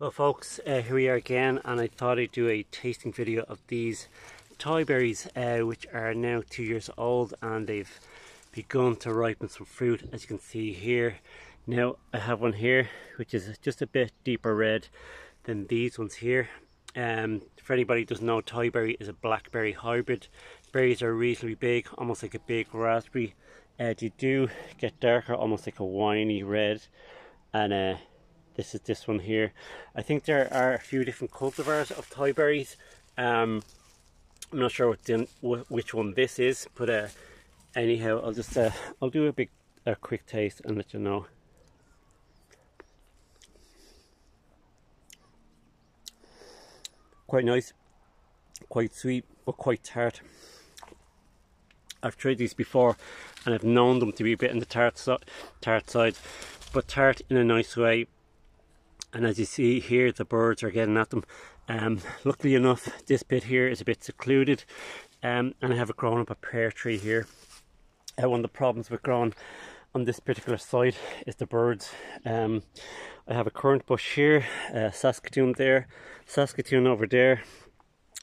Well folks, uh, here we are again and I thought I'd do a tasting video of these tayberries uh, which are now two years old and they've begun to ripen some fruit as you can see here. Now I have one here which is just a bit deeper red than these ones here. Um, for anybody who doesn't know, tayberry is a blackberry hybrid. Berries are reasonably big, almost like a big raspberry. Uh, they do get darker, almost like a winey red and uh, this is this one here. I think there are a few different cultivars of tayberries. Um, I'm not sure which one this is, but uh, anyhow, I'll just uh, I'll do a big a quick taste and let you know. Quite nice, quite sweet, but quite tart. I've tried these before and I've known them to be a bit on the tart, tart side, but tart in a nice way and as you see here the birds are getting at them. Um, luckily enough this bit here is a bit secluded um, and I have a grown up a pear tree here. Uh, one of the problems with growing on this particular site is the birds. Um, I have a currant bush here uh, Saskatoon there Saskatoon over there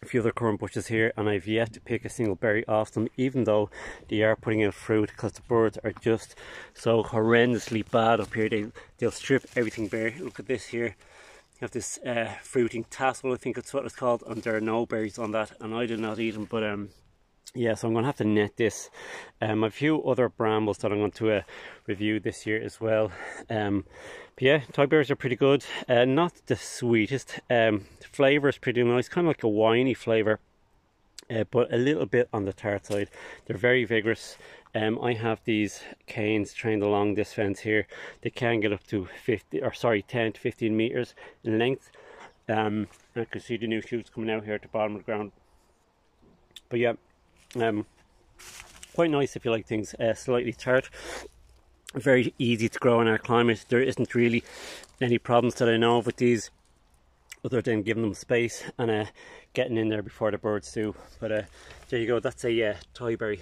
a few other currant bushes here and I've yet to pick a single berry off them even though they are putting out fruit because the birds are just so horrendously bad up here. They, they'll strip everything bare. Look at this here. You have this uh, fruiting tassel I think that's what it's called and there are no berries on that and I did not eat them but um yeah, so I'm going to have to net this. Um, a few other brambles that I'm going to uh, review this year as well. Um, but yeah, tayberries are pretty good. Uh, not the sweetest. Um, the flavour is pretty nice, kind of like a winey flavour. Uh, but a little bit on the tart side. They're very vigorous. Um, I have these canes trained along this fence here. They can get up to 50, or sorry, 10 to 15 meters in length. Um, I can see the new shoots coming out here at the bottom of the ground. But yeah, um, quite nice if you like things uh, slightly tart. Very easy to grow in our climate. There isn't really any problems that I know of with these other than giving them space and uh, getting in there before the birds do. But uh, there you go, that's a uh, berry.